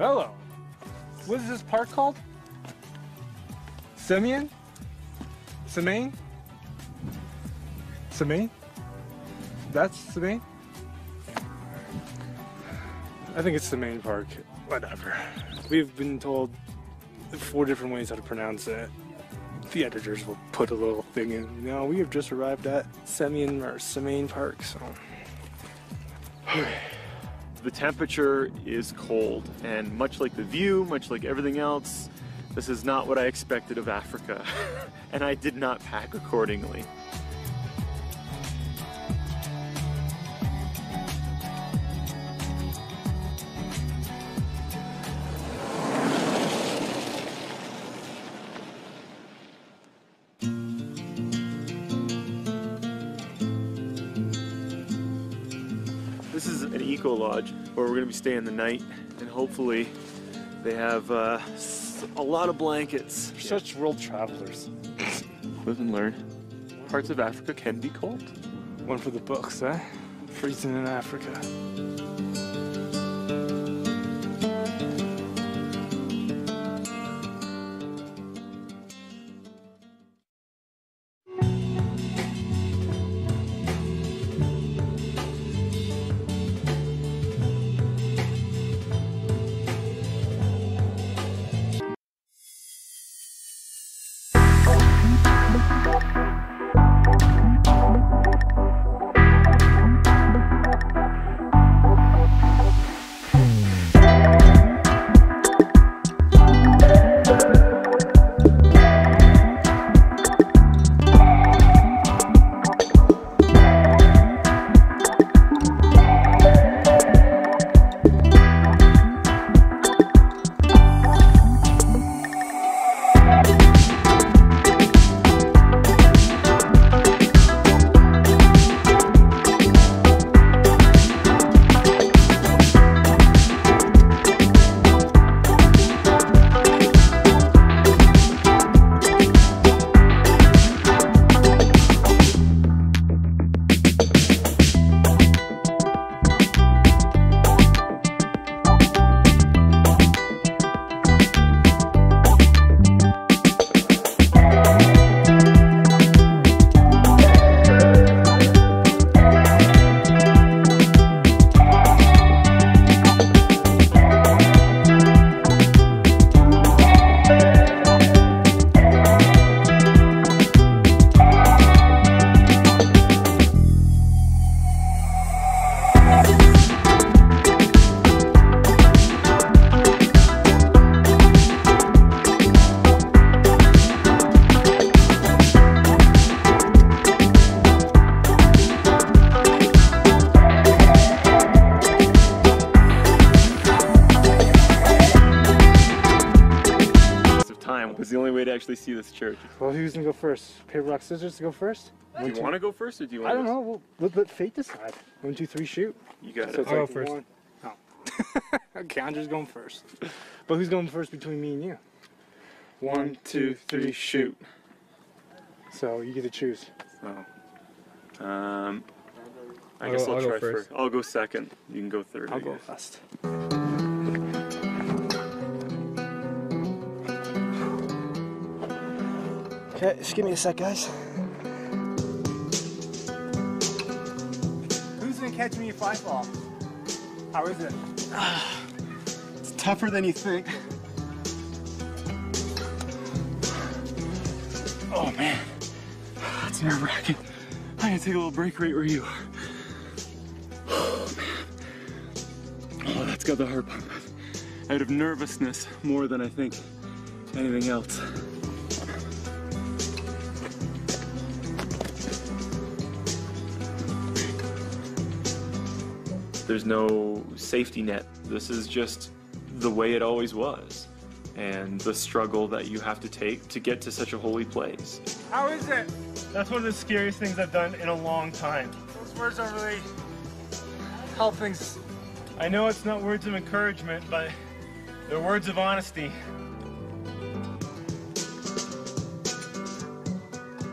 Hello. What is this park called? Simeon? Semaine? Semaine? That's Semaine? I think it's the main park. Whatever. We've been told four different ways how to pronounce it. The editors will put a little thing in. No, we have just arrived at Semyon or Semaine Park, so. The temperature is cold, and much like the view, much like everything else, this is not what I expected of Africa, and I did not pack accordingly. Going to be staying the night, and hopefully they have uh, a lot of blankets. Such world travelers. Live and learn. Parts of Africa can be cold. One for the books, eh? Freezing in Africa. Well, who's gonna go first? Paper, rock, scissors to go first? Do you want to go first, or do you want? I don't know. We'll, let, let fate decide. One, two, three, shoot. You got So it. it's like one- Oh. okay, Andrew's going first. But who's going first between me and you? One, two, three, shoot. So you get to choose. Oh. Um. I I'll guess go- I'll, I'll go try first. first. I'll go second. You can go third. I I'll go guess. Okay, just give me a sec, guys. Who's gonna catch me if I fall? How is it? It's tougher than you think. Oh man, that's nerve wracking. I gotta take a little break right where you are. Oh man. Oh, that's got the heart pump. Out of nervousness more than I think anything else. There's no safety net. This is just the way it always was. And the struggle that you have to take to get to such a holy place. How is it? That's one of the scariest things I've done in a long time. Those words don't really help things. I know it's not words of encouragement, but they're words of honesty.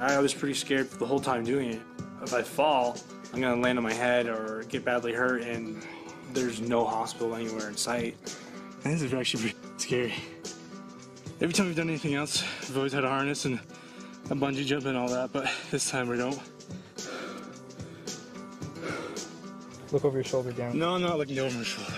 I was pretty scared the whole time doing it. If I fall, I'm gonna land on my head or get badly hurt, and there's no hospital anywhere in sight. This is actually pretty scary. Every time we've done anything else, we've always had a harness and a bungee jump and all that, but this time we don't. Look over your shoulder, down. No, I'm not looking over my shoulder.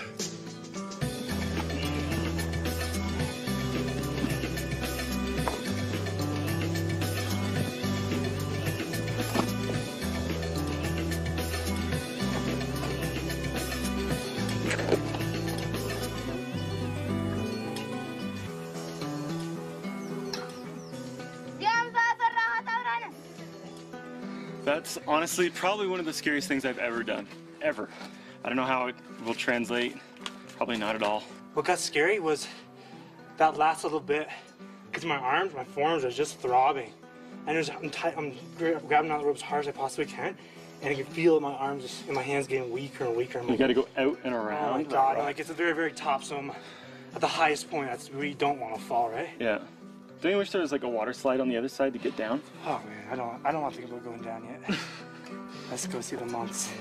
That's honestly probably one of the scariest things I've ever done. Ever. I don't know how it will translate. Probably not at all. What got scary was that last little bit, because my arms, my forearms are just throbbing. And there's, I'm, tight, I'm grabbing on the rope as hard as I possibly can, and I can feel my arms just, and my hands getting weaker and weaker. I'm You like, gotta go out and around. oh my god, like it's at the very, very top, so I'm at the highest point. That's where you don't want to fall, right? Yeah. Don't you wish there was like a water slide on the other side to get down? Oh man, I don't, I don't want to think about going down yet. Let's go see the monks.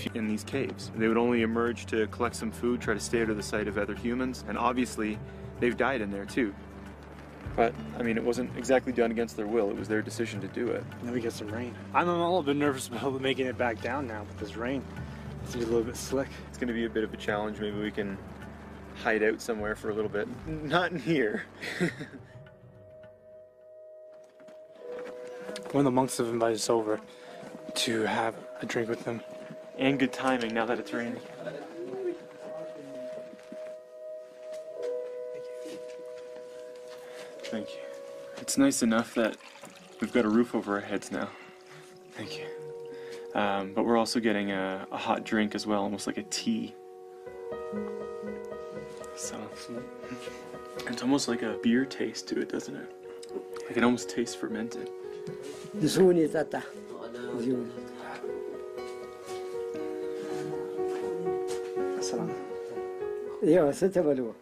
Me only if you in these caves. They would only emerge to collect some food, try to stay out of the sight of other humans, and obviously they've died in there too. But I mean, it wasn't exactly done against their will. It was their decision to do it. Then we get some rain. I'm a little bit nervous about making it back down now with this rain. It's gonna be a little bit slick. It's going to be a bit of a challenge. Maybe we can hide out somewhere for a little bit. Not in here. One of the monks have invited us over to have a drink with them. And good timing now that it's raining. Thank you. It's nice enough that we've got a roof over our heads now. Thank you. Um, but we're also getting a, a hot drink as well, almost like a tea. So it's almost like a beer taste to it, doesn't it? Like it almost tastes fermented. Zuni tata. Zuni. Yeah, sit over there.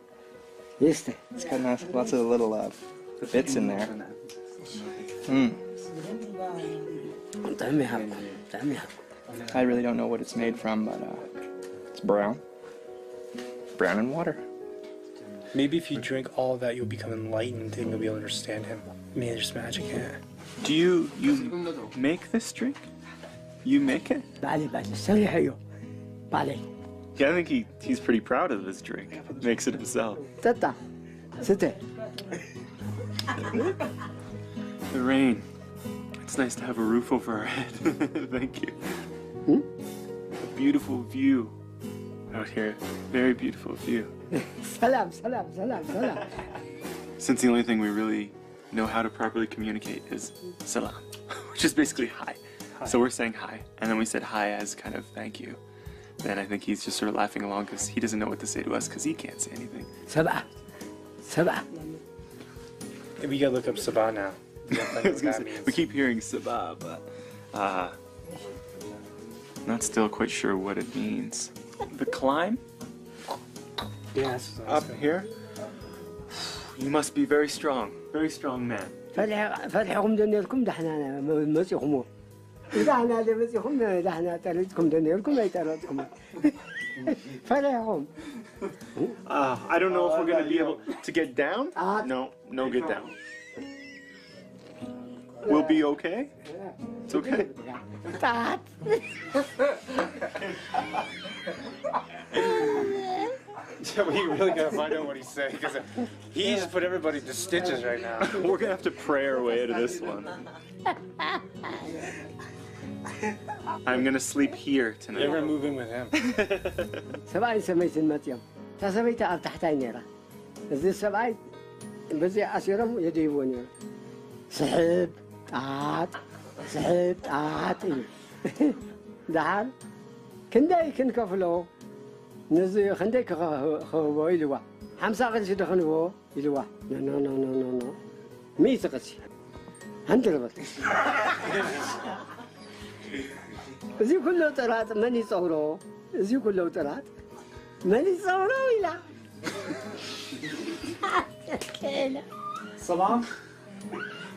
Este. It's got lots, lots of little uh, bits in there. Mm. Dame hapa. Dame hapa. I really don't know what it's made from, but uh, it's brown. Brown and water. Maybe if you drink all of that, you'll become enlightened and you'll be able to understand him. Maybe there's magic in it. Do you you make this drink? You make it? Yeah, I think he, he's pretty proud of his drink. Makes it himself. Tata, Sit there. the rain. It's nice to have a roof over our head. Thank you. Hmm? A beautiful view out here. Very beautiful view. salam, salam, salam, salam. Since the only thing we really know how to properly communicate is salam, which is basically hi. hi. So we're saying hi, and then we said hi as kind of thank you Then I think he's just sort of laughing along because he doesn't know what to say to us because he can't say anything. سبعة سبعة We gotta look up Sabah now. Yeah, I find was what gonna that say, means. we keep hearing Sabah, but uh, not still quite sure what it means. The climb Yes. up here. You must be very strong, very strong man. فتح فتحكم دنيركم دحنا مسيحهم إذا أنا I don't know if we're going to be able to get down. No, no get down. We'll be okay. It's okay. Stop. Yeah, we really gotta find out what he's saying because he just put everybody to stitches right now. We're gonna have to pray our way out of this one. I'm gonna sleep here tonight. They're gonna move in with him. ሰብኣይ ሰበይትን መፅኦም እታ ሰበይቲ ኣብ ታሕታይ ነይራ እዚ ሰብኣይ በዚ ኣሲሮም የድሂብዎ ነይሩ ስሕብ ጣጥ ስሕብ ጣጥ እዩ ድሓር نز خندك خو خو إلوا. حمسة قد شد خنوا إلوا. لا لا لا لا لا لا ميت قصي هندل بس زي كله طلعت ماني صورو زي كله طلعت ماني صورو إلا. سلام.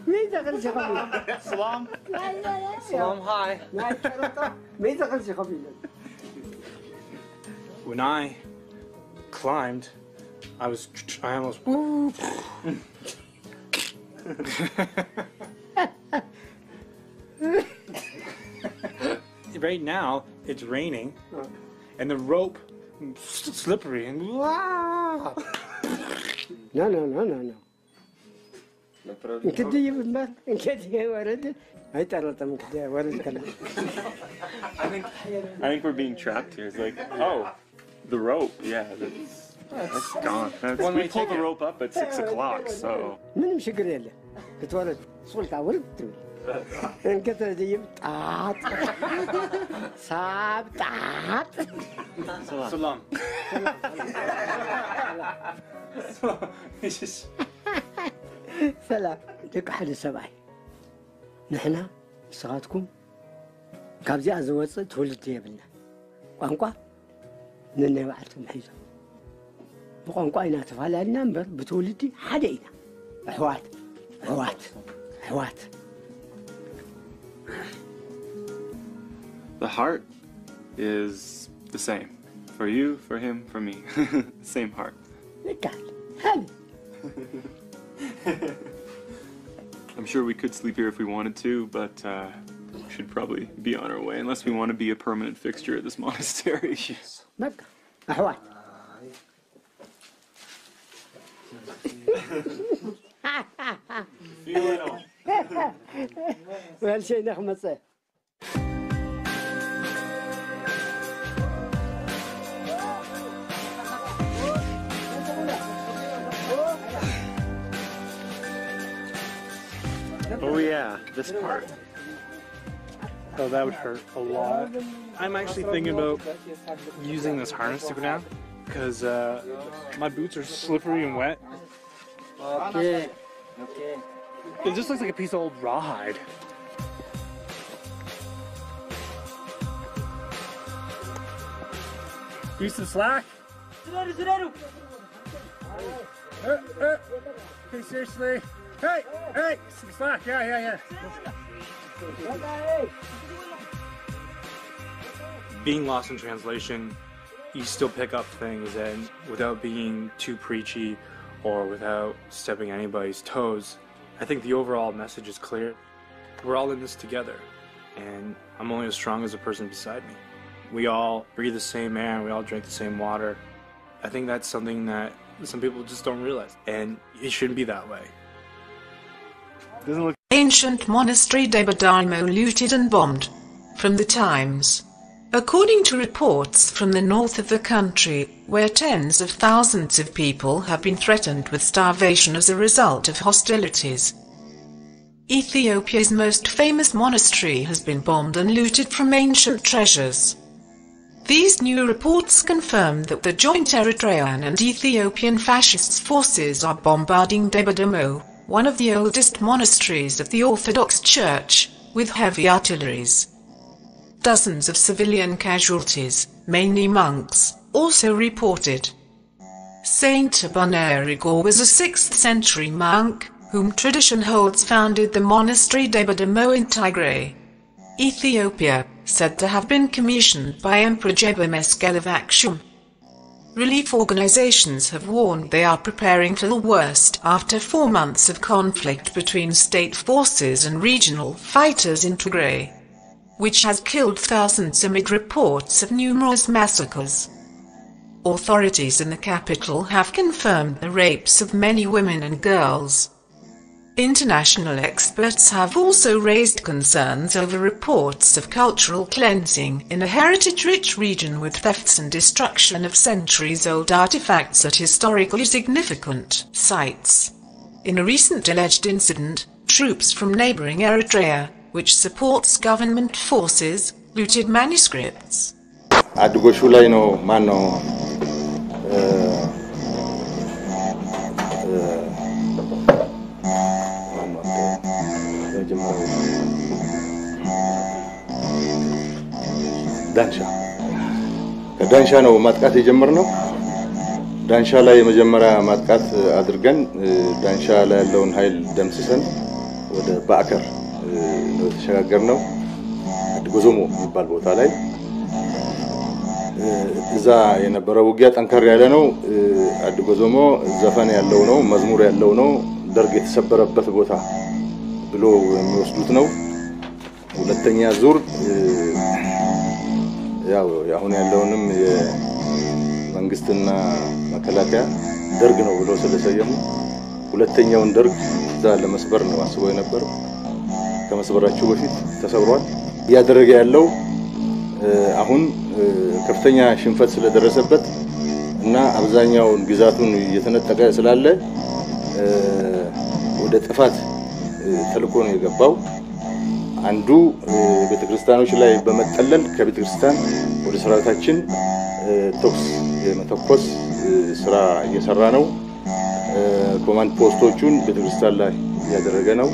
ميت قصي خبيل. سلام. سلام. هاي ميت قصي خبيل. when I climbed, I was, I almost, woo. right now, it's raining, and the rope slippery and wow. No, no, no, no, no. I think I think we're being trapped here. It's like oh. the rope. Yeah, that's, that's gone. That's, One we way pulled the ticket. rope up at six o'clock, so ምንም ችግር የለ ክትወረድ ሱልታ ውርድ ትብል እንክትድይብ ጣጥ ሳብ ጣጥ Salam. It's just ሰላም ደቂ ሓደ ሰብኣይ ንሕና ንስኻትኩም ካብዚኣ ዝወፅእ ትውልዲ የብልና ቋንቋ ነናይ ባዕልቶም ሒዞም ብቋንቋ ኢና ተፈላለና እምበር ብትውልዲ ሓደ ኢና ኣሕዋት ኣሕዋት ኣሕዋት the heart is the same for you, for him, for me. same heart. ንካል ሃሊ I'm sure we could sleep here if we wanted to, but uh, we should probably be on our way, unless we want to be a permanent fixture at this monastery. Yes. what? Oh yeah, this part oh that would hurt a lot. I'm actually thinking about using this harness to go down because uh, my boots are slippery and wet. Okay. Okay. It just looks like a piece of old rawhide. Use some slack. Uh, uh, okay, seriously. Hey, hey, some slack. Yeah, yeah, yeah. Being lost in translation, you still pick up things, and without being too preachy or without stepping anybody's toes, I think the overall message is clear. We're all in this together, and I'm only as strong as the person beside me. We all breathe the same air, we all drink the same water. I think that's something that some people just don't realize, and it shouldn't be that way. Doesn't look Ancient monastery Debre Damo looted and bombed. From the Times. According to reports from the north of the country, where tens of thousands of people have been threatened with starvation as a result of hostilities, Ethiopia's most famous monastery has been bombed and looted from ancient treasures. These new reports confirm that the joint Eritrean and Ethiopian fascist forces are bombarding Debre Damo, one of the oldest monasteries of the Orthodox Church, with heavy artilleries. Dozens of civilian casualties, mainly monks, also reported. Saint Abune Aregawi was a 6th century monk, whom tradition holds founded the monastery Debre Damo in Tigray. Ethiopia, said to have been commissioned by Emperor Gebre Meskel of Aksum. Relief organizations have warned they are preparing for the worst after four months of conflict between state forces and regional fighters in Tigray, which has killed thousands amid reports of numerous massacres. Authorities in the capital have confirmed the rapes of many women and girls. International experts have also raised concerns over reports of cultural cleansing in a heritage-rich region with thefts and destruction of centuries-old artifacts at historically significant sites. In a recent alleged incident, troops from neighboring Eritrea, which supports government forces, looted manuscripts. አድጎሹ ላይ ነው ማን ነው ዳንሻ ከዳንሻ ነው ማጥቃት የጀመርነው። ዳንሻ ላይ የመጀመሪያ ማጥቃት አድርገን ዳንሻ ላይ ያለውን ኃይል ደምስሰን ወደ ባዕከር ነው የተሸጋገርነው። አድጎዞሞ የሚባል ቦታ ላይ እዛ የነበረው ውጊያ ጠንከር ያለ ነው። አድጎዞሞ ዘፈን ያለው ነው፣ መዝሙር ያለው ነው፣ ደርግ የተሰበረበት ቦታ ብሎ የሚወስዱት ነው። ሁለተኛ ዙር ያው አሁን ያለውንም የመንግስትና መከላከያ ደርግ ነው ብሎ ስለሰየሙ ሁለተኛውን ደርግ እዛ ለመስበር ነው አስቦ የነበረው። ከመስበራቸው በፊት ተሰብሯል። እያደረገ ያለው አሁን ከፍተኛ ሽንፈት ስለደረሰበት እና አብዛኛውን ግዛቱን እየተነጠቀ ስላለ ወደ ጥፋት ተልኮ ነው የገባው። አንዱ ቤተክርስቲያኖች ላይ በመጠለል ከቤተክርስቲያን ወደ ሰራዊታችን ተኩስ የመተኮስ ስራ እየሰራ ነው። ኮማንድ ፖስቶቹን ቤተክርስቲያን ላይ እያደረገ ነው።